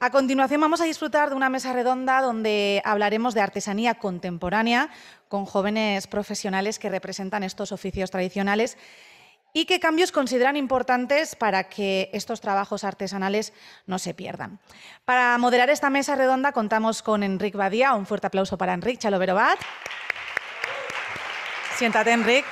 A continuación vamos a disfrutar de una mesa redonda donde hablaremos de artesanía contemporánea con jóvenes profesionales que representan estos oficios tradicionales y qué cambios consideran importantes para que estos trabajos artesanales no se pierdan. Para moderar esta mesa redonda contamos con Enric Badía. Un fuerte aplauso para Enric Chaloverobat. Siéntate, Enric.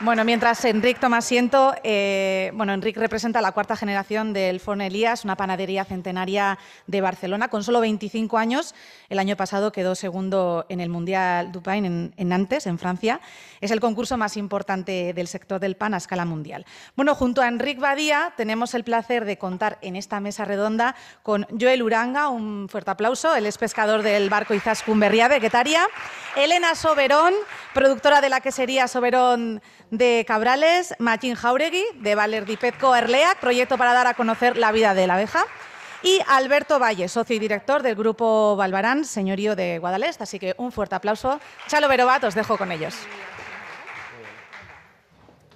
Bueno, mientras Enric toma asiento, eh, bueno, Enric representa la cuarta generación del Forn Elías, una panadería centenaria de Barcelona, con solo 25 años. El año pasado quedó segundo en el Mundial Dupain en, en, Nantes, en Francia. Es el concurso más importante del sector del pan a escala mundial. Bueno, junto a Enric Badía tenemos el placer de contar en esta mesa redonda con Joel Uranga, un fuerte aplauso, él es pescador del barco Izaskun Berriabe, Guetaria. Elena Soberón, productora de la quesería Soberón de Cabrales, Machín Jauregui, de Valer Petco Erleac, proyecto para dar a conocer la vida de la abeja, y Alberto Valle, socio y director del Grupo Balbarán, señorío de Guadalest. Así que un fuerte aplauso. Chalo Verobat, os dejo con ellos.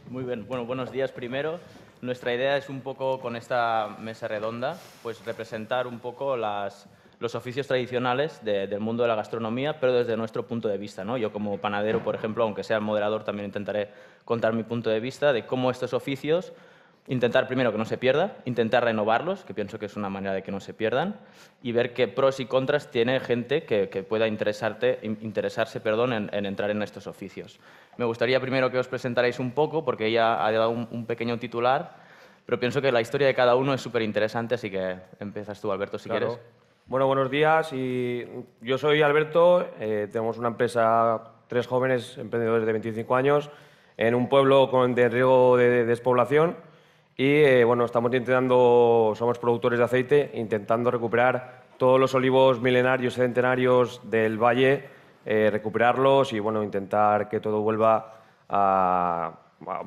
Muy bien, bueno, buenos días primero. Nuestra idea es un poco con esta mesa redonda, pues representar un poco los oficios tradicionales de, del mundo de la gastronomía, pero desde nuestro punto de vista. ¿no? Yo como panadero, por ejemplo, aunque sea el moderador, también intentaré contar mi punto de vista de cómo estos oficios, intentar primero que no se pierda, intentar renovarlos, que pienso que es una manera de que no se pierdan, y ver qué pros y contras tiene gente que, que pueda interesarte, interesarse perdón, en, en, entrar en estos oficios. Me gustaría primero que os presentarais un poco, porque ella ha dado un, un pequeño titular, pero pienso que la historia de cada uno es súper interesante, así que empiezas tú, Alberto, si claro. quieres. Bueno, buenos días. Y yo soy Alberto, eh, tenemos una empresa, tres jóvenes emprendedores de 25 años, en un pueblo con de riesgo de despoblación. Y eh, bueno, estamos intentando, somos productores de aceite, intentando recuperar todos los olivos milenarios centenarios del valle, eh, recuperarlos y bueno, intentar que todo vuelva a,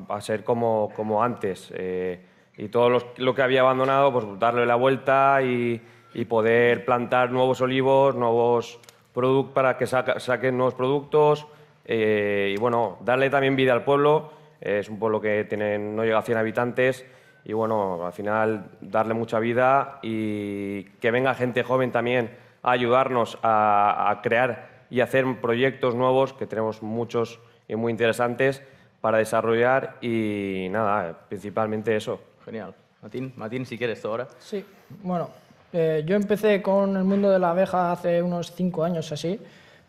a ser como, como antes. Eh, y todo los, lo que había abandonado, pues darle la vuelta y, y poder plantar nuevos olivos, nuevos productos para que saca, saquen nuevos productos eh, y bueno, darle también vida al pueblo. Eh, es un pueblo que tiene, no llega a 100 habitantes y bueno, al final darle mucha vida y que venga gente joven también a ayudarnos a, a crear y hacer proyectos nuevos, que tenemos muchos y muy interesantes para desarrollar y nada, principalmente eso. Genial. Matín, Matín, si quieres tú ahora. Sí, bueno, eh, yo empecé con el mundo de la abeja hace unos cinco años así,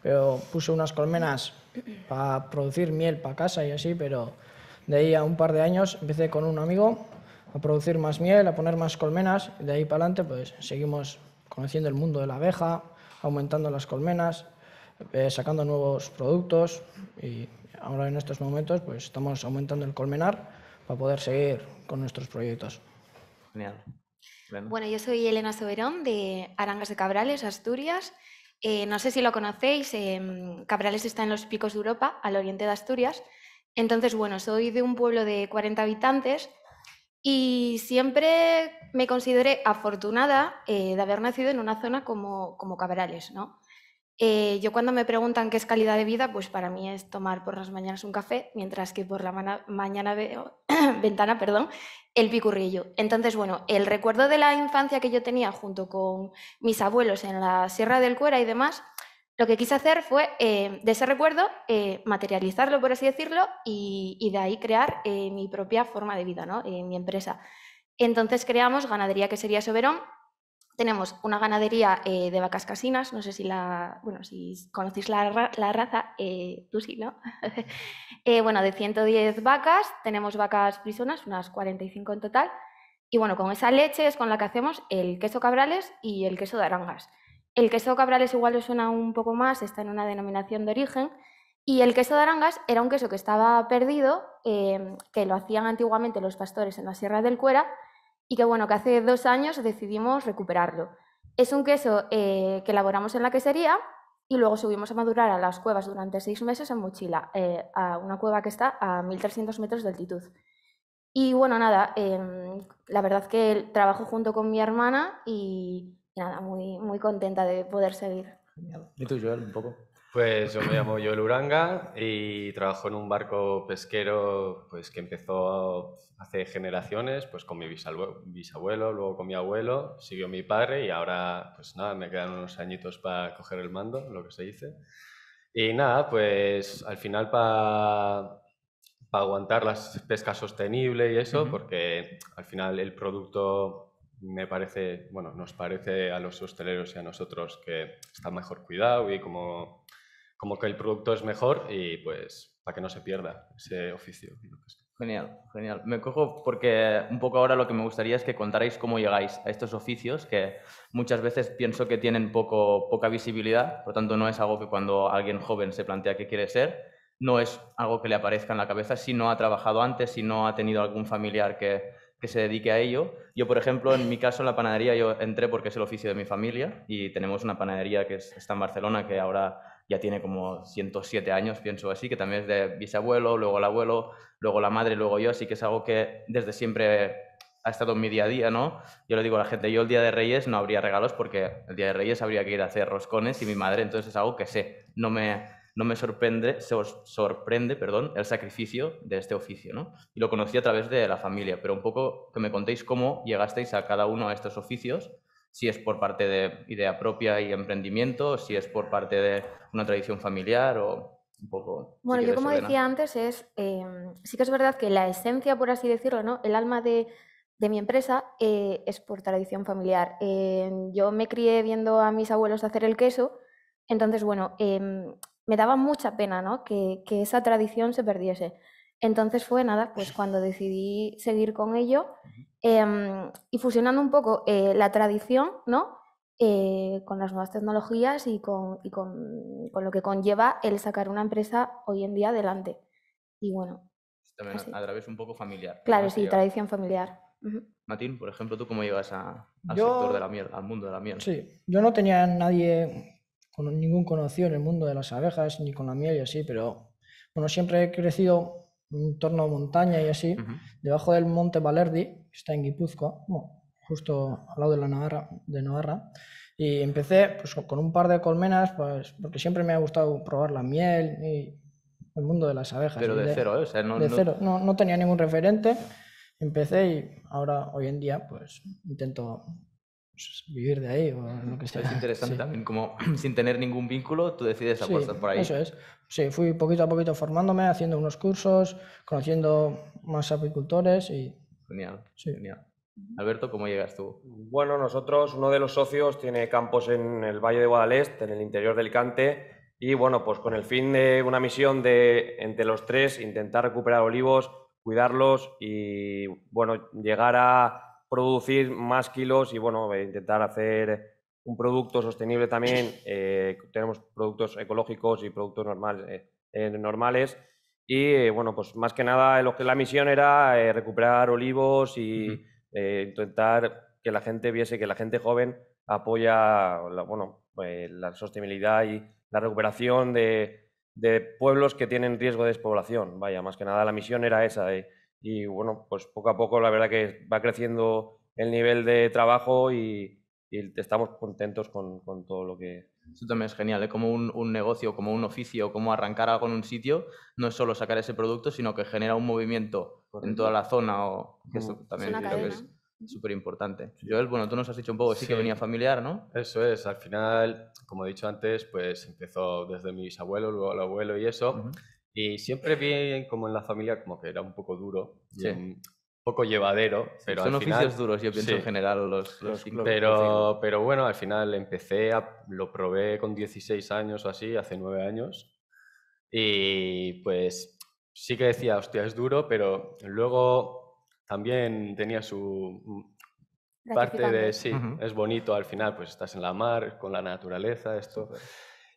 pero puse unas colmenas para producir miel para casa y así, pero de ahí a un par de años empecé con un amigo a producir más miel, a poner más colmenas, y de ahí para adelante pues seguimos conociendo el mundo de la abeja, aumentando las colmenas, eh, sacando nuevos productos y ahora en estos momentos pues estamos aumentando el colmenar para poder seguir con nuestros proyectos. Genial. Bueno. bueno, yo soy Elena Soberón de Arangas de Cabrales, Asturias. Eh, no sé si lo conocéis, eh, Cabrales está en los picos de Europa, al oriente de Asturias. Entonces, bueno, soy de un pueblo de 40 habitantes y siempre me consideré afortunada eh, de haber nacido en una zona como, como Cabrales, ¿no? Eh, yo cuando me preguntan qué es calidad de vida, pues para mí es tomar por las mañanas un café, mientras que por la mañana veo, ventana, perdón, el picurrillo. Entonces, bueno, el recuerdo de la infancia que yo tenía junto con mis abuelos en la Sierra del Cuera y demás, lo que quise hacer fue, eh, de ese recuerdo, eh, materializarlo, por así decirlo, y, y de ahí crear mi propia forma de vida, ¿no? mi empresa. Entonces creamos Ganadería que sería Soberón, tenemos una ganadería eh, de vacas casinas, no sé si la, conocéis la, la raza, eh, tú sí, ¿no? eh, bueno, de 110 vacas, tenemos vacas frisonas, unas 45 en total, y bueno, con esa leche es con la que hacemos el queso cabrales y el queso de arangas. El queso cabrales igual os suena un poco más, está en una denominación de origen, y el queso de arangas era un queso que estaba perdido, eh, que lo hacían antiguamente los pastores en la Sierra del Cuera, y que bueno, que hace dos años decidimos recuperarlo. Es un queso eh, que elaboramos en la quesería y luego subimos a madurar a las cuevas durante seis meses en mochila, eh, a una cueva que está a 1.300 metros de altitud. Y bueno, nada, eh, la verdad que trabajo junto con mi hermana y, y nada, muy, muy contenta de poder seguir. Genial. ¿Y tú, Joel, un poco? Pues yo me llamo Joel Uranga y trabajo en un barco pesquero pues, que empezó hace generaciones pues, con mi bisabuelo, bisabuelo, luego con mi abuelo, siguió mi padre y ahora pues nada, me quedan unos añitos para coger el mando, lo que se dice. Y nada, pues al final para aguantar la pesca sostenible y eso, porque al final el producto me parece, bueno, nos parece a los hosteleros y a nosotros que está mejor cuidado y como, como que el producto es mejor y pues para que no se pierda ese oficio. Genial, genial. Me cojo porque un poco ahora lo que me gustaría es que contarais cómo llegáis a estos oficios que muchas veces pienso que tienen poco, poca visibilidad, por lo tanto no es algo que cuando alguien joven se plantea qué quiere ser, no es algo que le aparezca en la cabeza si no ha trabajado antes, si no ha tenido algún familiar que, que se dedique a ello. Yo, por ejemplo, en mi caso, en la panadería, yo entré porque es el oficio de mi familia y tenemos una panadería que está en Barcelona que ahora ya tiene como 107 años, pienso así, que también es de bisabuelo, luego el abuelo, luego la madre, luego yo, así que es algo que desde siempre ha estado en mi día a día, ¿no? Yo le digo a la gente, yo el día de Reyes no habría regalos porque el día de Reyes habría que ir a hacer roscones y mi madre, entonces es algo que sé, no me, no me sorprende, sorprende perdón, el sacrificio de este oficio. ¿no? Y lo conocí a través de la familia, pero un poco que me contéis cómo llegasteis a cada uno de estos oficios, si es por parte de idea propia y emprendimiento, si es por parte de una tradición familiar o un poco... Bueno, yo como decía antes, es, em, sí que es verdad que la esencia, por así decirlo, ¿no? el alma de, de mi empresa eh, es por tradición familiar. yo me crié viendo a mis abuelos hacer el queso, entonces, bueno, em, me daba mucha pena ¿no? que, esa tradición se perdiese. Entonces fue nada, pues cuando decidí seguir con ello em, y fusionando un poco eh, la tradición ¿no? Eh, con las nuevas tecnologías y, con, y con, con, lo que conlleva el sacar una empresa hoy en día adelante. Y bueno. También a través un poco familiar. Claro, sí, tradición familiar. Matín, por ejemplo, ¿tú cómo llegas a, al sector de la miel, al mundo de la miel? Sí, yo no tenía nadie con ningún conocido en el mundo de las abejas ni con la miel y así, pero bueno, siempre he crecido en torno a montaña y así, debajo del monte Valerdi, está en Guipúzcoa, justo al lado de la Navarra, de Navarra, y empecé pues, con un par de colmenas, pues, porque siempre me ha gustado probar la miel y el mundo de las abejas. Pero de, cero, ¿eh? O sea, no, de cero, no, no tenía ningún referente, empecé y ahora, hoy en día, pues intento pues, vivir de ahí o lo que sea. Es interesante también, como sin tener ningún vínculo, tú decides apostar por ahí. Eso es. Sí, fui poquito a poquito formándome, haciendo unos cursos, conociendo más apicultores y... Genial, genial. Alberto, ¿cómo llegas tú? Bueno, nosotros, uno de los socios tiene campos en el Valle de Guadalest, en el interior del Cante, y bueno, pues con el fin de una misión de, entre los tres, intentar recuperar olivos, cuidarlos y, bueno, llegar a producir más kilos y bueno, eh, intentar hacer un producto sostenible también. Eh, tenemos productos ecológicos y productos normales, eh, normales. Y bueno, pues más que nada lo que la misión era recuperar olivos y intentar que la gente viese que la gente joven apoya la, bueno, la sostenibilidad y la recuperación de, de, pueblos que tienen riesgo de despoblación. Vaya, más que nada la misión era esa. Y bueno, pues poco a poco la verdad que va creciendo el nivel de trabajo y, estamos contentos con, todo lo que... Eso también es genial, es ¿eh? como un, negocio, como un oficio, como arrancar algo en un sitio, no es solo sacar ese producto, sino que genera un movimiento en toda la zona, o que eso también creo que es súper importante. Joel, bueno, tú nos has dicho un poco, sí, que venía familiar, ¿no? Eso es, al final, como he dicho antes, pues empezó desde mi bisabuelo, luego el abuelo y eso, y siempre vi como en la familia como que era un poco duro, un poco llevadero, pero Son al oficios duros, yo pienso en general los, los, pero, pero bueno, al final empecé, a, lo probé con 16 años o así, hace 9 años, y pues sí que decía, hostia, es duro, pero luego también tenía su parte de, sí, es bonito al final, pues estás en la mar, con la naturaleza, esto.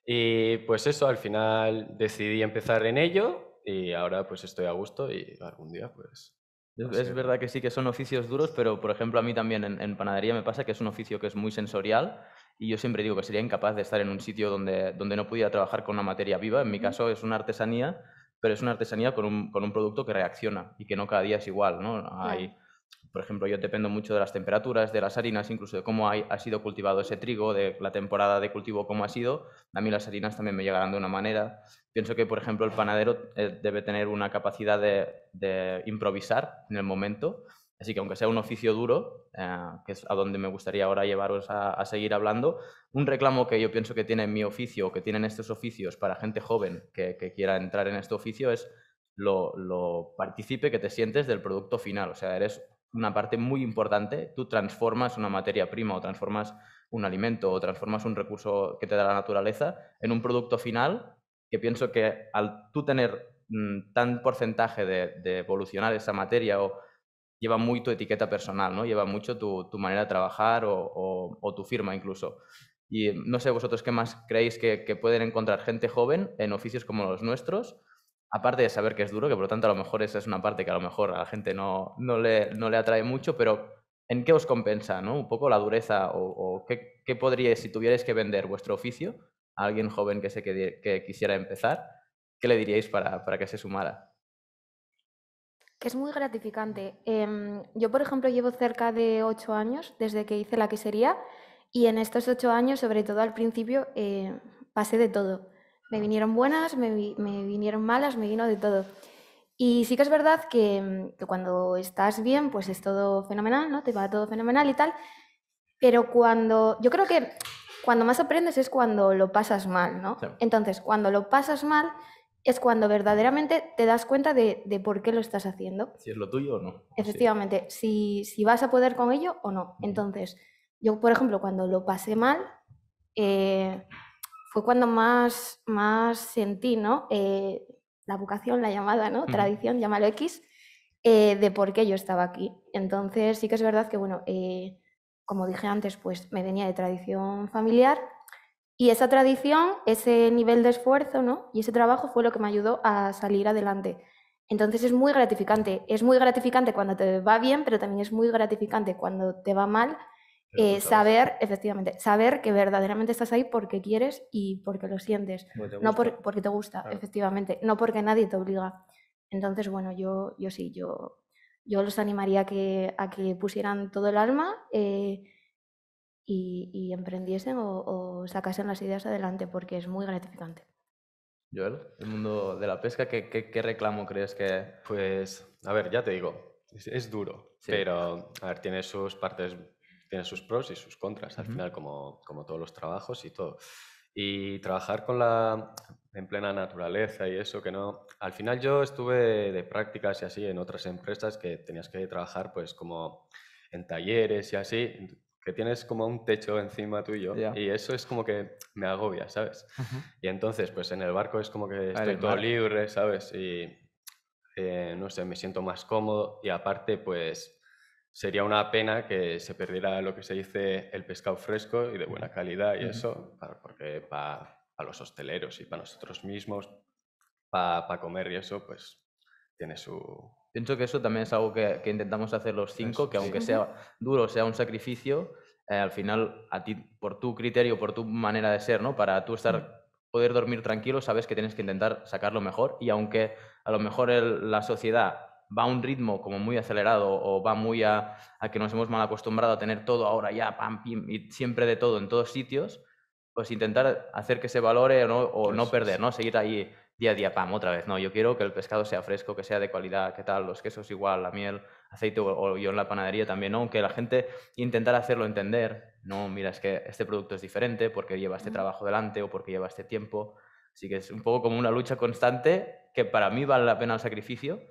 Y pues eso, al final decidí empezar en ello y ahora pues estoy a gusto y algún día pues... Es, verdad que sí que son oficios duros, pero por ejemplo a mí también en, panadería me pasa que es un oficio que es muy sensorial y yo siempre digo que sería incapaz de estar en un sitio donde, donde no pudiera trabajar con una materia viva. En mi caso es una artesanía, pero es una artesanía con un, con un producto que reacciona y que no cada día es igual, ¿no? Hay, por ejemplo, yo dependo mucho de las temperaturas, de las harinas, incluso de cómo ha sido cultivado ese trigo, de la temporada de cultivo cómo ha sido. A mí las harinas también me llegarán de una manera. Pienso que, por ejemplo, el panadero eh, debe tener una capacidad de, improvisar en el momento. Así que aunque sea un oficio duro, eh, que es a donde me gustaría ahora llevaros a, seguir hablando, un reclamo que yo pienso que tiene mi oficio o que tienen estos oficios para gente joven que, que quiera entrar en este oficio es lo, lo participe que te sientes del producto final. O sea, eres una parte muy importante. Tú transformas una materia prima o transformas un alimento o transformas un recurso que te da la naturaleza en un producto final que pienso que al tú tener mm, tan porcentaje de, evolucionar esa materia o lleva muy tu etiqueta personal, ¿no? Lleva mucho tu, manera de trabajar o, tu firma incluso. Y no sé vosotros qué más creéis que, que pueden encontrar gente joven en oficios como los nuestros aparte de saber que es duro, que por lo tanto a lo mejor esa es una parte que a lo mejor a la gente no, no, le, no le atrae mucho, pero ¿en qué os compensa ¿no? un poco la dureza o, qué, qué, podríais, si tuvierais que vender vuestro oficio a alguien joven que, se, que, quisiera empezar, qué le diríais para, para, que se sumara? Que es muy gratificante. Em, yo, por ejemplo, llevo cerca de ocho años desde que hice la quesería y en estos ocho años, sobre todo al principio, eh, pasé de todo me vinieron buenas, me, vinieron malas, me vino de todo. Y sí que es verdad que, cuando estás bien, pues es todo fenomenal, ¿no? Te va todo fenomenal y tal. Pero cuando, yo creo que cuando más aprendes es cuando lo pasas mal, ¿no? Entonces, cuando lo pasas mal es cuando verdaderamente te das cuenta de, por qué lo estás haciendo. Si es lo tuyo o no. Efectivamente, si, si, vas a poder con ello o no. Entonces, yo, por ejemplo, cuando lo pasé mal, eh, fue cuando más, más sentí ¿no? Eh, la vocación, la llamada, ¿no? tradición, llámalo X, eh, de por qué yo estaba aquí. Entonces sí que es verdad que, bueno, eh, como dije antes, pues me venía de tradición familiar y esa tradición, ese nivel de esfuerzo ¿no? y ese trabajo fue lo que me ayudó a salir adelante. Entonces es muy gratificante. Es muy gratificante cuando te va bien, pero también es muy gratificante cuando te va mal eh, saber, efectivamente, saber que verdaderamente estás ahí porque quieres y porque lo sientes, no porque te gusta, efectivamente, no porque nadie te obliga. Entonces, bueno, yo, yo sí, yo, yo los animaría a que, a que pusieran todo el alma eh, y, emprendiesen o, sacasen las ideas adelante porque es muy gratificante. Joel, el mundo de la pesca, ¿qué, qué, reclamo crees que...? Pues, a ver, ya te digo, es, duro, pero, a ver, tiene sus partes tiene sus pros y sus contras, al final, como, como, todos los trabajos y todo. Y trabajar con la, en plena naturaleza y eso, que no... Al final yo estuve de prácticas y así en otras empresas que tenías que trabajar pues como en talleres y así, que tienes como un techo encima tuyo y eso es como que me agobia, ¿sabes? Y entonces pues en el barco es como que estoy todo libre, ¿sabes? Y eh, no sé, me siento más cómodo y aparte pues sería una pena que se perdiera lo que se dice el pescado fresco y de buena calidad y eso, porque para, los hosteleros y para nosotros mismos, para, comer y eso, pues tiene su... Pienso que eso también es algo que, intentamos hacer los cinco, que aunque sea duro, sea un sacrificio, eh, al final, a ti, por tu criterio, por tu manera de ser, ¿no? Para tú estar, poder dormir tranquilo, sabes que tienes que intentar sacarlo mejor y aunque a lo mejor la sociedad va a un ritmo como muy acelerado o va muy a, que nos hemos mal acostumbrado a tener todo ahora ya, pam, pim, y siempre de todo en todos sitios, pues intentar hacer que se valore o no, o no perder, ¿no? Seguir ahí día a día, pam, otra vez. No, yo quiero que el pescado sea fresco, que sea de calidad, que tal, los quesos igual, la miel, aceite o, yo en la panadería también, ¿no? Aunque la gente intentara hacerlo entender, no, mira, es que este producto es diferente porque lleva este trabajo delante o porque lleva este tiempo. Así que es un poco como una lucha constante que para mí vale la pena el sacrificio,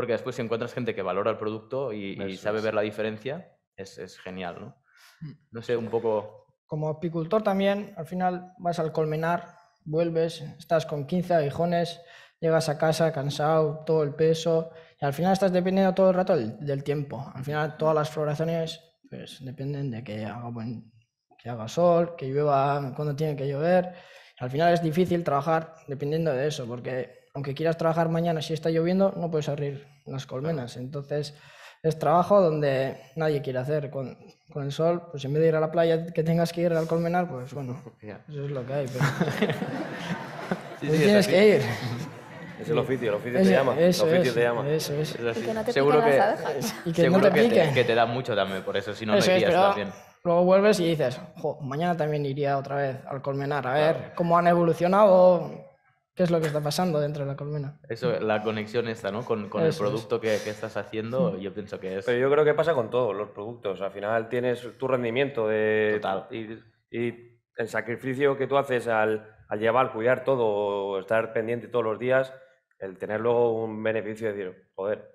porque después si encuentras gente que valora el producto y, sabe ver la diferencia, es, genial, ¿no? Mm. No sé, un poco... Como apicultor también, al final vas al colmenar, vuelves, estás con 15 aguijones, llegas a casa cansado, todo el peso, y al final estás dependiendo todo el rato del, tiempo. Al final todas las floraciones pues, dependen de que haga, buen, que haga sol, que llueva cuando tiene que llover. Al final es difícil trabajar dependiendo de eso, porque aunque quieras trabajar mañana, si está lloviendo, no puedes abrir las colmenas. Entonces, es trabajo donde nadie quiere hacer. Con, con, el sol, pues en vez de ir a la playa que tengas que ir al colmenar, pues bueno, eso es lo que hay. Pero... sí, tienes que ir. Es el oficio, el oficio Ese- te llama. Eso el oficio es, te llama. eso es. Es así. que no te seguro que, las abejas. Y que seguro no te que, te, que te da mucho también, por eso, si no, no Eso es, irías pero también. luego vuelves y dices, "Jo, mañana también iría otra vez al colmenar, a ver cómo han evolucionado, qué es lo que está pasando dentro de la colmena. Eso, la conexión esta, ¿no? Con, con el Eso es. producto que, que estás haciendo, yo pienso que es... Pero yo creo que pasa con todos los productos. Al final tienes tu rendimiento de, Total. y, y el sacrificio que tú haces al, al llevar, cuidar todo, estar pendiente todos los días, el tener luego un beneficio de decir, joder,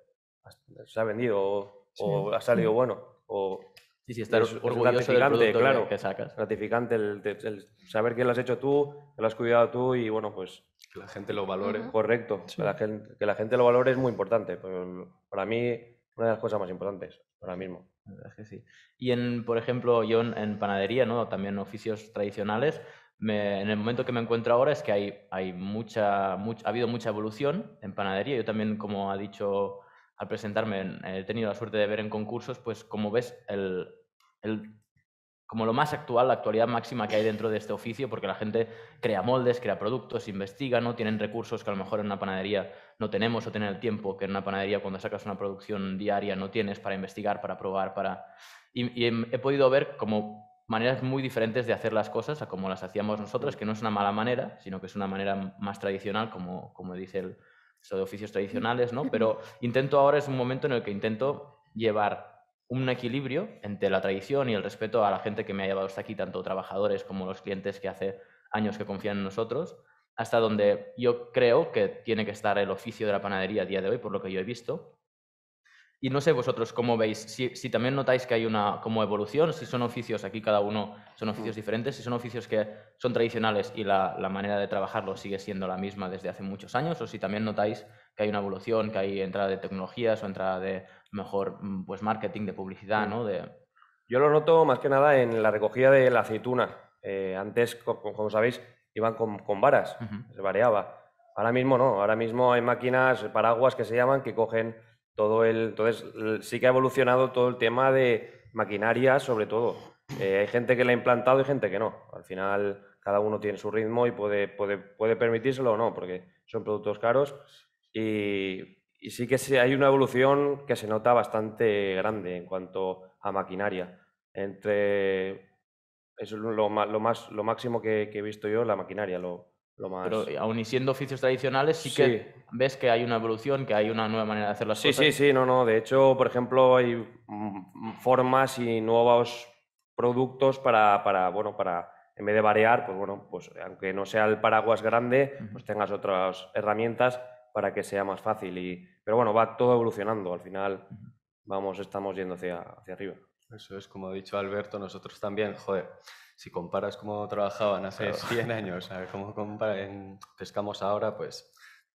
se ha vendido o, o ha salido bueno. O Sí, sí, estar es- es orgulloso del gratificante, producto que- claro. que sacas. gratificante el, el saber que lo has hecho tú, que lo has cuidado tú y bueno, pues Que la gente lo valore. Correcto. Que, la gente, que la gente lo valore es muy importante. Para mí, una de las cosas más importantes ahora mismo. La verdad es que sí. Y en, por ejemplo, yo en, en panadería, ¿no? También oficios tradicionales, me- en el momento que me encuentro ahora es que hay, hay mucha, much- ha habido mucha evolución en panadería. Yo también, como ha dicho al presentarme, en- he tenido la suerte de ver en concursos, pues como ves, el, el- como lo más actual, la actualidad máxima que hay dentro de este oficio, porque la gente crea moldes, crea productos, investiga, ¿no? Tienen recursos que a lo mejor en una panadería no tenemos o tienen el tiempo que en una panadería cuando sacas una producción diaria no tienes para investigar, para probar, para... Y, y hem- he podido ver como maneras muy diferentes de hacer las cosas a como las hacíamos nosotros, que no es una mala manera, sino que es una manera más tradicional, como, como dice el, eso de oficios tradicionales, ¿no? Pero intento ahora, es un momento en el que intento llevar un equilibrio entre la tradición y el respeto a la gente que me ha llevado hasta aquí, tanto trabajadores como los clientes que hace años que confían en nosotros, hasta donde yo creo que tiene que estar el oficio de la panadería a día de hoy, por lo que yo he visto. Y no sé vosotros cómo veis, si, si también notáis que hay una como evolución, si son oficios, aquí cada uno son oficios diferentes, si son oficios que son tradicionales y la, la manera de trabajarlo sigue siendo la misma desde hace muchos años, o si también notáis que hay una evolución, que hay entrada de tecnologías o entrada de mejor mm, pues marketing, de publicidad, ¿no? De, Yo lo noto más que nada en la recogida de la aceituna. Eh, antes, co- co- como sabéis, iban con, con varas, Ujú. se variaba. Ahora mismo no, ahora mismo hay máquinas, paraguas que se llaman, que cogen todo el... Entonces, sí que ha evolucionado todo el tema de maquinaria, sobre todo. Eh, hay gente que la ha implantado y gente que no. Al final, cada uno tiene su ritmo y puede, puede, puede permitírselo o no, porque son productos caros. Y, y sí que sí hay una evolución que se nota bastante grande en cuanto a maquinaria. Entre eso es lo lo más, lo máximo que, que he visto yo, la maquinaria, lo, lo más. pero aun y siendo oficios tradicionales, sí que ves que hay una evolución, que hay una nueva manera de hacer las Sí, cosas. sí, sí, no, no. De hecho, por ejemplo, hay formas y nuevos productos para, para, bueno, para, en vez de variar, pues bueno, pues aunque no sea el paraguas grande, pues tengas otras herramientas para que sea más fácil. Y, pero bueno, va todo evolucionando. Al final, vamos, estamos yendo hacia, hacia arriba. Eso es, como ha dicho Alberto, nosotros también, joder, si comparas cómo trabajaban hace 100 años, a ver cómo pescamos ahora, pues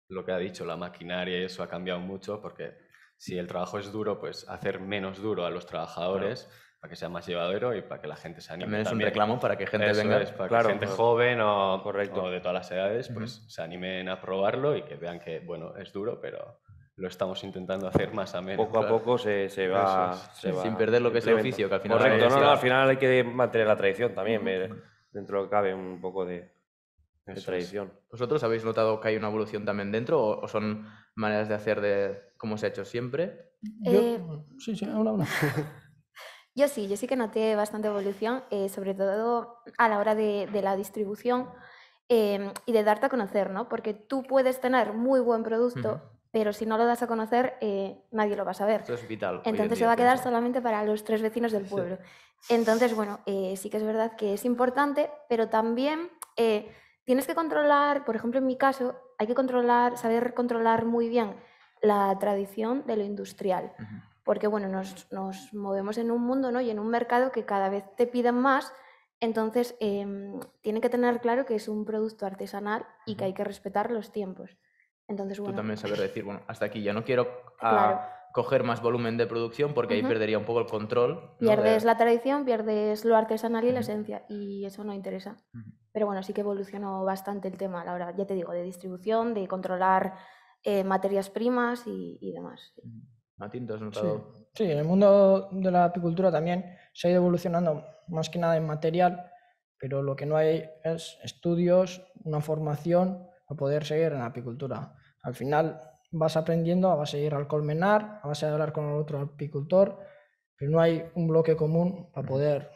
lo que ha dicho, la maquinaria y eso ha cambiado mucho, porque si el trabajo es duro, pues hacer menos duro a los trabajadores para que sea más llevadero y para que la gente se anime. También es un reclamo para que gente Eso venga. es, para Claro, que gente claro. joven o, Correcto. o de todas las edades, pues se animen a probarlo y que vean que, bueno, es duro, pero lo estamos intentando hacer más ameno. Poco a poco se, se va, Eso es. se va Sin perder lo que es el oficio, que al final Correcto, no, no, al final hay que mantener la tradición también, dentro que cabe un poco de, de Eso es. tradición. ¿Vosotros habéis notado que hay una evolución también dentro o, o son maneras de hacer de cómo se ha hecho siempre? Yo- Eh, sí, sí, habla, habla. Yo sí, yo sí que noté bastante evolución, eh, sobre todo a la hora de, de la distribución em, y de darte a conocer, ¿no? Porque tú puedes tener muy buen producto. Pero si no lo das a conocer, eh, nadie lo va a saber. Esto es vital. en Entonces se va a quedar solamente para los tres vecinos del pueblo. Entonces, bueno, eh, sí que es verdad que es importante, pero también eh, tienes que controlar, por ejemplo, en mi caso, hay que controlar, saber controlar muy bien la tradición de lo industrial. Porque, bueno, nos, nos movemos en un mundo ¿no? y en un mercado que cada vez te piden más. Entonces, em, tiene que tener claro que es un producto artesanal y que hay que respetar los tiempos. Entonces, Tú bueno, también saber decir, bueno, hasta aquí, ya no quiero ah, Claro. coger más volumen de producción porque ahí Ujú. perdería un poco el control. ¿no? de- Pierdes la tradición, pierdes lo artesanal y la Ujú. esencia, y eso no interesa. Ujú. Pero bueno, sí que evolucionó bastante el tema a la hora, ya te digo, de distribución, de controlar eh, materias primas y, y demás. sí. Martín, ¿te has Sí. notado? Sí, en el mundo de la apicultura también se ha ido evolucionando más que nada en material, pero lo que no hay es estudios, una formación para poder seguir en la apicultura. Al final vas aprendiendo a base de ir al colmenar, a base de hablar con el otro apicultor, pero no hay un bloque común para poder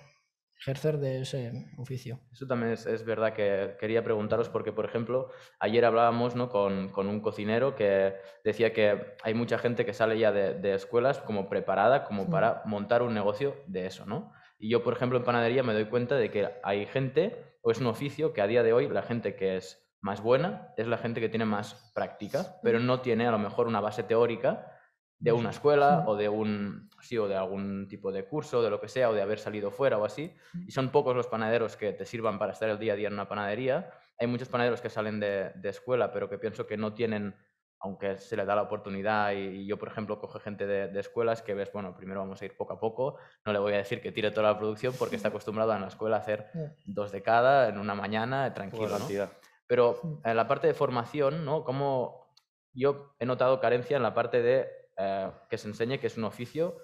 ejercer de ese oficio. Eso también es, verdad que quería preguntaros porque, por ejemplo, ayer hablábamos ¿no? con, con, un cocinero que decía que hay mucha gente que sale ya de, de escuelas como preparada como para montar un negocio de eso, ¿no? Y yo, por ejemplo, en panadería me doy cuenta de que hay gente, o es un oficio, que a día de hoy la gente que es más buena es la gente que tiene más práctica, pero no tiene a lo mejor una base teórica de una escuela o de un sí, o de algún tipo de curso, de lo que sea, o de haber salido fuera o así. Y son pocos los panaderos que te sirvan para estar el día a día en una panadería. Hay muchos panaderos que salen de, escuela, pero que pienso que no tienen, aunque se les da la oportunidad, y, yo, por ejemplo, cojo gente de, escuelas que ves, bueno, primero vamos a ir poco a poco, no le voy a decir que tire toda la producción porque está acostumbrado en la escuela a hacer dos de cada en una mañana, tranquilo, ¿no? Pero en la parte de formación, ¿no? Como yo he notado carencia en la parte de eh, que se enseñe que es un oficio,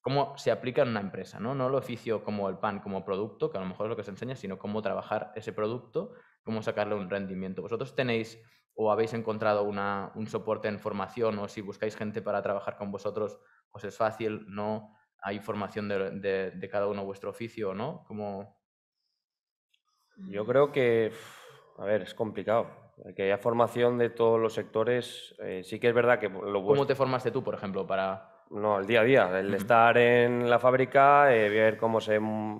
cómo se aplica en una empresa, ¿no? No el oficio como el pan, como producto, que a lo mejor es lo que se enseña, sino cómo trabajar ese producto, cómo sacarle un rendimiento. ¿Vosotros tenéis o habéis encontrado una, un soporte en formación o si buscáis gente para trabajar con vosotros, pues es fácil, ¿no? Hay formación de, de, cada uno vuestro oficio, ¿no? Como... Yo creo que, a ver, es complicado que haya formación de todos los sectores, eh, sí que es verdad que lo ¿Cómo te formaste tú, por ejemplo, para...? No, el día a día, el estar en la fábrica, eh, ver cómo se...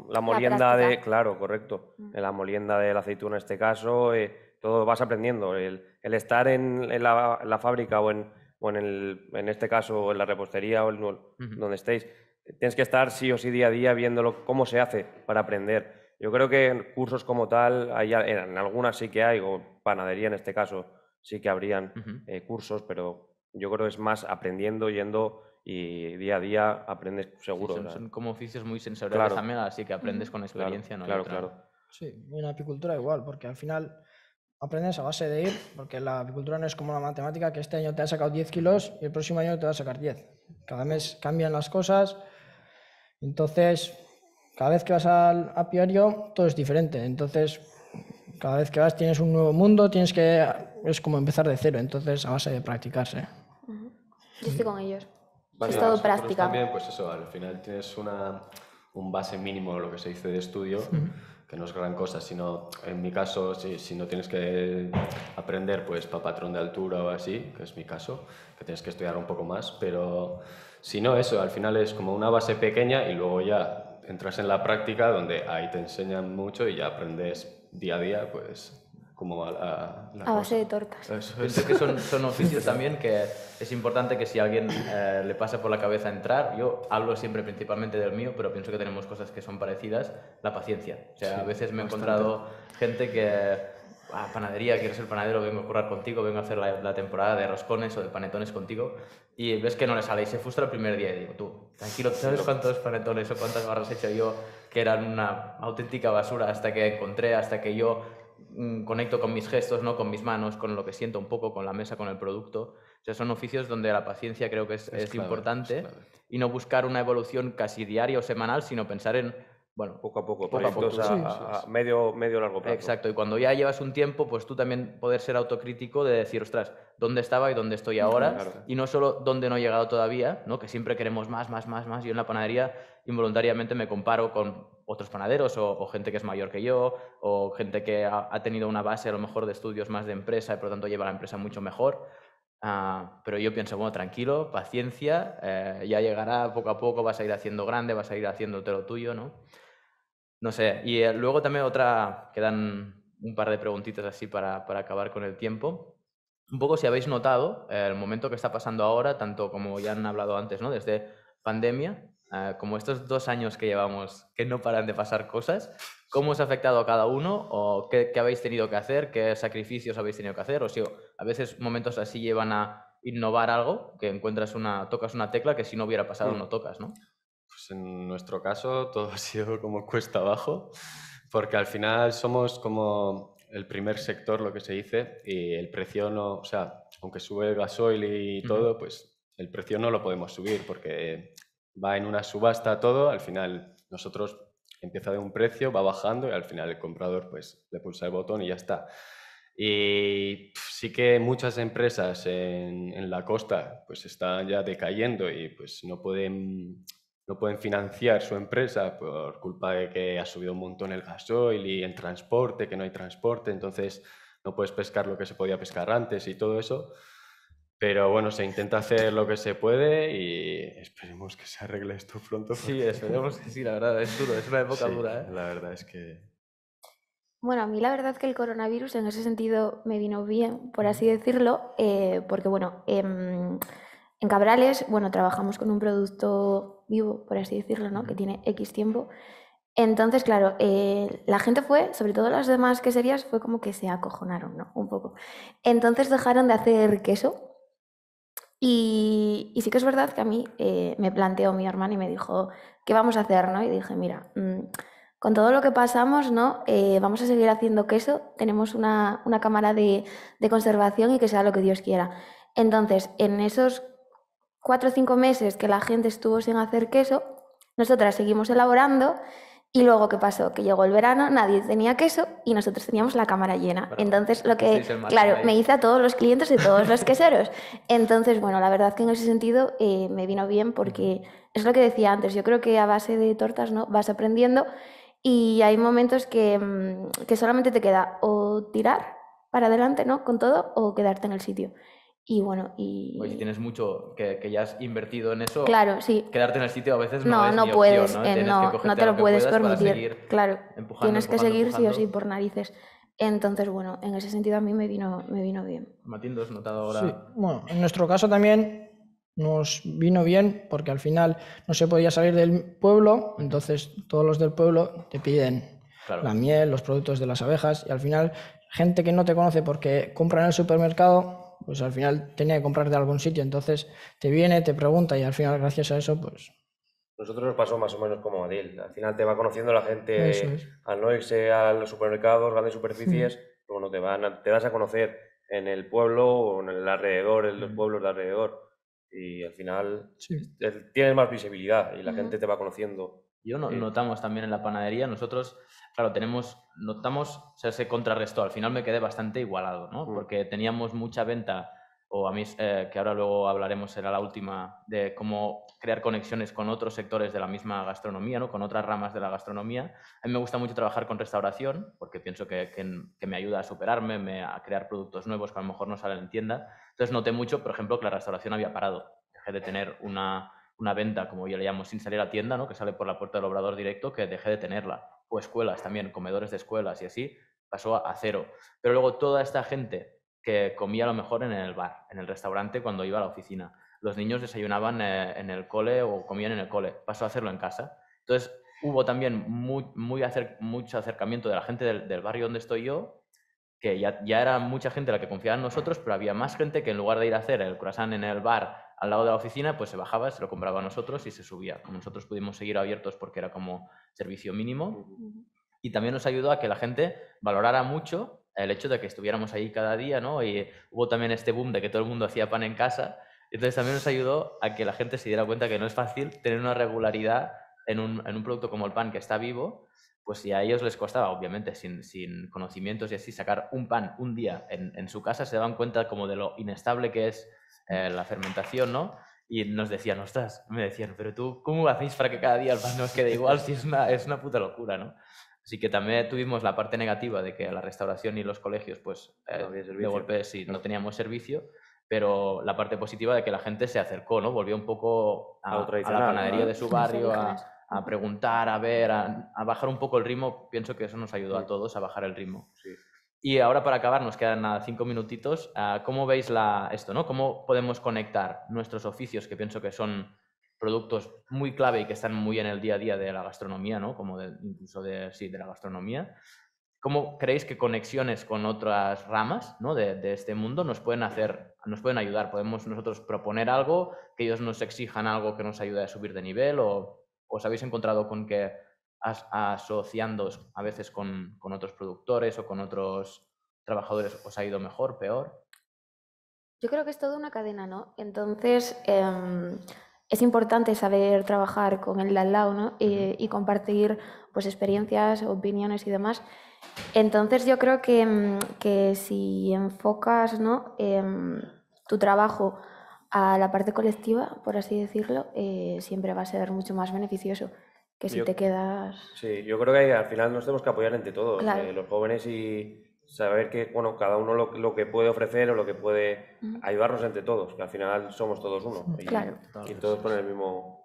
La molienda de... Claro, correcto. En la molienda de la aceituna en este caso, eh, todo vas aprendiendo. El, estar en, la, fábrica o, en, o en, el, en este caso en la repostería o donde estéis, tienes que estar sí o sí día a día viendo cómo se hace para aprender. Yo creo que en cursos como tal, hay, en algunas sí que hay, o panadería en este caso, sí que habrían eh, cursos, pero yo creo que es más aprendiendo, yendo y día a día aprendes seguro. son, como oficios muy sensoriales también, así que aprendes con experiencia. Claro, ¿no? claro, claro. Sí, en apicultura igual, porque al final aprendes a base de ir, porque la apicultura no es como la matemática, que este año te ha sacado 10 kilos y el próximo año te va a sacar 10. Cada mes cambian las cosas, entonces cada vez que vas al apiario todo es diferente. Entonces, cada vez que vas tienes un nuevo mundo, tienes que es como empezar de cero, entonces a base de practicarse. Yo estoy con ellos. es todo práctica. También, pues eso, al final tienes una, un base mínimo, lo que se dice de estudio, que no es gran cosa, sino en mi caso, si, si, no tienes que aprender pues para patrón de altura o así, que es mi caso, que tienes que estudiar un poco más, pero si no, eso, al final es como una base pequeña y luego ya entras en la práctica donde ahí te enseñan mucho y ya aprendes día a día, pues, cómo va la, la A base de tortas. Eso que son, son, oficios también que es importante que si a alguien eh, le pasa por la cabeza entrar, yo hablo siempre principalmente del mío, pero pienso que tenemos cosas que son parecidas, la paciencia. O sea, a veces me he encontrado gente que ah, panadería, quiero ser panadero, vengo a currar contigo, vengo a hacer la, temporada de roscones o de panetones contigo, y ves que no le sale y se frustra el primer día y digo, tú, tranquilo, ¿sabes cuántos panetones o cuántas barras he hecho yo que eran una auténtica basura hasta que encontré, hasta que yo mm, conecto con mis gestos, ¿no? con mis manos, con lo que siento un poco, con la mesa, con el producto. O sea, son oficios donde la paciencia creo que es, es, importante y no buscar una evolución casi diaria o semanal, sino pensar en bueno, poco a poco, poco a, poco, a, medio, medio largo plazo. Exacto, y cuando ya llevas un tiempo, pues tú también poder ser autocrítico de decir, ostras, ¿dónde estaba y dónde estoy ahora? Y no solo dónde no he llegado todavía, ¿no? que siempre queremos más, más, más, más. Yo en la panadería involuntariamente me comparo con otros panaderos o, gente que es mayor que yo o gente que ha, tenido una base a lo mejor de estudios más de empresa y por lo tanto lleva la empresa mucho mejor. Ah, pero yo pienso, bueno, tranquilo, paciencia, eh, ya llegará poco a poco, vas a ir haciendo grande, vas a ir haciéndote lo tuyo, ¿no? No sé, y eh, luego también otra, quedan un par de preguntitas así para, para acabar con el tiempo. Un poco si habéis notado eh, el momento que está pasando ahora, tanto como ya han hablado antes, ¿no? Desde pandemia, eh, como estos dos años que llevamos, que no paran de pasar cosas, ¿cómo os ha afectado a cada uno? ¿O qué, qué habéis tenido que hacer? ¿Qué sacrificios habéis tenido que hacer? O si a veces momentos así llevan a innovar algo, que encuentras una, tocas una tecla que si no hubiera pasado mm. no tocas, ¿no? Pues en nuestro caso todo ha sido como cuesta abajo, porque al final somos como el primer sector, lo que se dice, y el precio no, o sea, aunque sube el gasoil y todo, pues el precio no lo podemos subir porque va en una subasta todo, al final nosotros empieza de un precio, va bajando y al final el comprador pues le pulsa el botón y ya está. Y sí que muchas empresas en, en, la costa pues están ya decayendo y pues no pueden, no pueden financiar su empresa por culpa de que ha subido un montón el gasoil y el transporte, que no hay transporte, entonces no puedes pescar lo que se podía pescar antes y todo eso. Pero bueno, se intenta hacer lo que se puede y esperemos que se arregle esto pronto. Sí, esperemos que sí, la verdad, es duro, es una época dura. ¿eh? La verdad es que... Bueno, a mí la verdad que el coronavirus en ese sentido me vino bien, por así decirlo, eh, porque bueno, em, en Cabrales, bueno, trabajamos con un producto vivo, por así decirlo, ¿no? Que tiene X tiempo. Entonces, claro, eh, la gente fue, sobre todo las demás queserías, fue como que se acojonaron, ¿no? Un poco. Entonces dejaron de hacer queso y, sí que es verdad que a mí eh, me planteó mi hermano y me dijo, ¿qué vamos a hacer? ¿no? Y dije, mira, mm, con todo lo que pasamos, ¿no? Eh, vamos a seguir haciendo queso, tenemos una, una cámara de, de, conservación y que sea lo que Dios quiera. Entonces, en esos cuatro o cinco meses que la gente estuvo sin hacer queso, nosotras seguimos elaborando y luego, ¿qué pasó? Que llegó el verano, nadie tenía queso y nosotros teníamos la cámara llena. Entonces, lo que, claro, me hice a todos los clientes y todos los queseros. Entonces, bueno, la verdad que en ese sentido eh, me vino bien porque es lo que decía antes. Yo creo que a base de tortas, ¿no? Vas aprendiendo y hay momentos que, mm, que solamente te queda o tirar para adelante, ¿no? Con todo o quedarte en el sitio. Y bueno, y... Pues si tienes mucho que, que, ya has invertido en eso, claro, sí. quedarte en el sitio a veces no, no es no ni puedes, opción, ¿no? Eh, no, no te lo puedes permitir. Claro, tienes que seguir empujando. sí o sí por narices. Entonces, bueno, en ese sentido a mí me vino, me vino bien. Matildo, ¿has notado ahora? Sí, bueno, en nuestro caso también nos vino bien porque al final no se podía salir del pueblo, entonces todos los del pueblo te piden Claro. la miel, los productos de las abejas y al final gente que no te conoce porque compra en el supermercado, pues al final tenía que comprar de algún sitio, entonces te viene, te pregunta y al final gracias a eso pues Nosotros nos pasó más o menos como a Adil. Al final te va conociendo la gente es. al no irse a los supermercados, grandes superficies, Mm. bueno, te, van a- te das a conocer en el pueblo o en el alrededor, en Mm. los pueblos de alrededor. Y al final sí. eh, tienes más visibilidad y la gente te va conociendo. Yo no, Sí. notamos también en la panadería, nosotros, claro, tenemos, notamos, o sea, se contrarrestó, al final me quedé bastante igualado, ¿no? Mm. Porque teníamos mucha venta, o a mí, eh, que ahora luego hablaremos, será la última, de cómo crear conexiones con otros sectores de la misma gastronomía, ¿no? Con otras ramas de la gastronomía. A mí me gusta mucho trabajar con restauración, porque pienso que, que- que me ayuda a superarme, me- a crear productos nuevos que a lo mejor no salen en tienda. Entonces noté mucho, por ejemplo, que la restauración había parado. Dejé de tener una, una venta, como yo le llamo, sin salir a tienda, ¿no? que sale por la puerta del obrador directo, que dejé de tenerla. O escuelas también, comedores de escuelas y así, pasó a, cero. Pero luego toda esta gente que comía a lo mejor en el bar, en el restaurante, cuando iba a la oficina. Los niños desayunaban eh, en el cole o comían en el cole. Pasó a hacerlo en casa. Entonces hubo también muy, mucho acercamiento de la gente del barrio donde estoy yo, que ya, ya era mucha gente la que confiaba en nosotros, pero había más gente que en lugar de ir a hacer el croissant en el bar al lado de la oficina, pues se bajaba, se lo compraba a nosotros y se subía. Como nosotros pudimos seguir abiertos porque era como servicio mínimo. Y también nos ayudó a que la gente valorara mucho el hecho de que estuviéramos ahí cada día, ¿no? Y hubo también este boom de que todo el mundo hacía pan en casa. Entonces también nos ayudó a que la gente se diera cuenta que no es fácil tener una regularidad en un, en un producto como el pan que está vivo, pues si a ellos les costaba, obviamente, sin, sin conocimientos y así, sacar un pan un día en, en su casa, se daban cuenta como de lo inestable que es eh, la fermentación, ¿no? Y nos decían, ostras, me decían, pero tú, ¿cómo hacéis para que cada día el pan nos quede igual si es una, es una puta locura, ¿no? Así que también tuvimos la parte negativa de que la restauración y los colegios, pues, eh, No había de golpe sí, no teníamos servicio, pero la parte positiva de que la gente se acercó, ¿no? Volvió un poco a, A la panadería ¿no? de su barrio, a. a preguntar, a ver, a, a bajar un poco el ritmo. Pienso que eso nos ayudó a todos a bajar el ritmo. Sí. Y ahora para acabar, nos quedan nada, cinco minutitos. Ah, ¿Cómo veis la, esto, no? ¿Cómo podemos conectar nuestros oficios, que pienso que son productos muy clave y que están muy en el día a día de la gastronomía, ¿no? Como de- incluso de, sí, de la gastronomía. ¿Cómo creéis que conexiones con otras ramas ¿no? de, de este mundo nos pueden hacer, nos pueden ayudar? ¿Podemos nosotros proponer algo, que ellos nos exijan algo que nos ayude a subir de nivel? ¿O os habéis encontrado con que as- asociándoos a veces con, con otros productores o con otros trabajadores os ha ido mejor, peor? Yo creo que es toda una cadena, ¿no? Entonces, em, es importante saber trabajar con el de al lado, ¿no? Y, y compartir pues, experiencias, opiniones y demás. Entonces yo creo que, mm, que si enfocas ¿no? em, tu trabajo a la parte colectiva, por así decirlo, eh, siempre va a ser mucho más beneficioso que si Yo- te quedas... Sí, yo creo que ahí al final nos tenemos que apoyar entre todos, Claro. eh, los jóvenes y saber que, bueno, cada uno lo, lo que puede ofrecer o lo que puede ayudarnos entre todos, que al final somos todos uno. Y, Claro. y todos con el mismo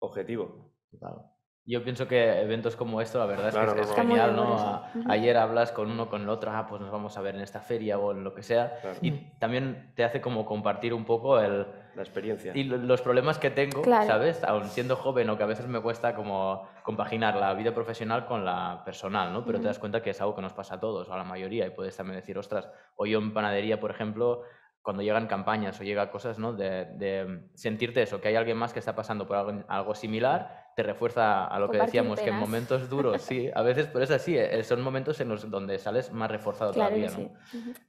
objetivo. Claro. Yo pienso que eventos como esto, la verdad Claro, es que no, es no. Genial, ¿no? A-. Ayer hablas con uno, con el otro, ah, pues nos vamos a ver en esta feria o en lo que sea. Claro. Y también te hace como compartir un poco el, La experiencia. y lo- los problemas que tengo, Claro. ¿sabes? Aún siendo joven o que a veces me cuesta como compaginar la vida profesional con la personal, ¿no? Pero te das cuenta que es algo que nos pasa a todos, a la mayoría, y puedes también decir, ostras, o yo en panadería, por ejemplo, cuando llegan campañas o llega cosas, ¿no? De, de sentirte eso, que hay alguien más que está pasando por algo, algo similar, te refuerza a lo que decíamos, que en momentos duros, sí, a veces, pero es así, eh, son momentos en los donde sales más reforzado Claro todavía.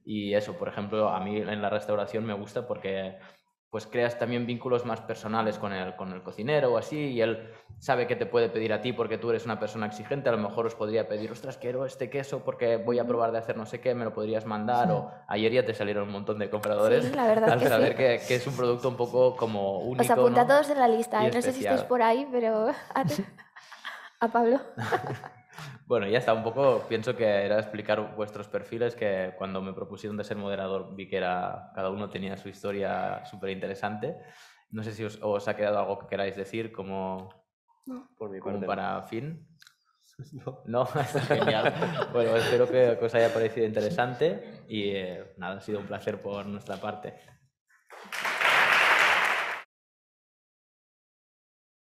Y eso, por ejemplo, a mí en la restauración me gusta porque pues creas también vínculos más personales con el, con el cocinero o así, y él sabe que te puede pedir a ti porque tú eres una persona exigente, a lo mejor os podría pedir, ostras, quiero este queso porque voy a probar de hacer no sé qué, me lo podrías mandar, o ayer ya te salieron un montón de compradores Sí, la verdad al que sí. saber que, que es un producto un poco como único, Os apunta ¿no? a todos en la lista, Y ¿eh? no sé si estáis por ahí, pero a Pablo. Bueno, ya está, un poco pienso que era explicar vuestros perfiles, que cuando me propusieron de ser moderador vi que era, cada uno tenía su historia súper interesante. No sé si os, os ha quedado algo que queráis decir como, Por mi como parte. para fin. No, está genial. Bueno, espero que, que os haya parecido interesante y eh, nada, ha sido un placer por nuestra parte.